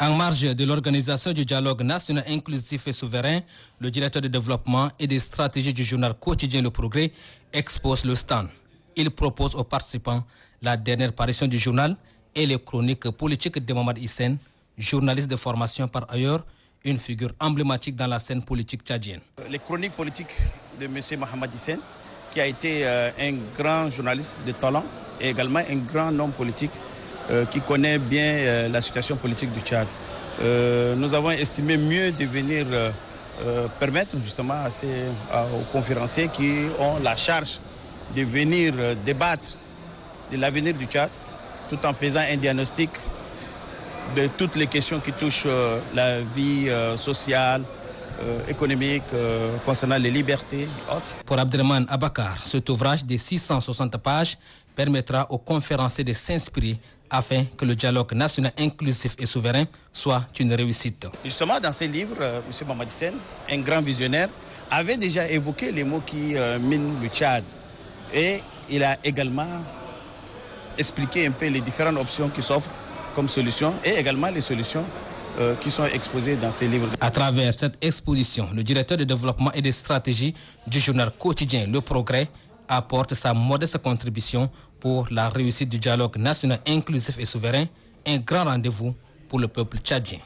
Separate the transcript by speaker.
Speaker 1: En marge de l'organisation du dialogue national inclusif et souverain, le directeur de développement et des stratégies du journal quotidien Le Progrès expose le stand. Il propose aux participants la dernière parution du journal et les chroniques politiques de Mohamed Hissène, journaliste de formation par ailleurs, une figure emblématique dans la scène politique tchadienne.
Speaker 2: Les chroniques politiques de M. Mohamed Hissène, qui a été un grand journaliste de talent et également un grand homme politique qui connaît bien la situation politique du Tchad. nous avons estimé mieux de venir permettre justement à ces, aux conférenciers qui ont la charge de venir débattre de l'avenir du Tchad tout en faisant un diagnostic de toutes les questions qui touchent la vie sociale, économique, concernant les libertés et autres.
Speaker 1: Pour Abdelman Abakar, cet ouvrage de 660 pages permettra aux conférenciers de s'inspirer afin que le dialogue national inclusif et souverain soit une réussite.
Speaker 2: Justement, dans ces livres, M. Mamadi Sen, un grand visionnaire, avait déjà évoqué les mots qui minent le Tchad. Et il a également expliqué un peu les différentes options qui s'offrent comme solution et également les solutions euh, qui sont exposées dans ces livres.
Speaker 1: À travers cette exposition, le directeur de développement et de stratégie du journal quotidien Le Progrès apporte sa modeste contribution pour la réussite du dialogue national inclusif et souverain, un grand rendez-vous pour le peuple tchadien.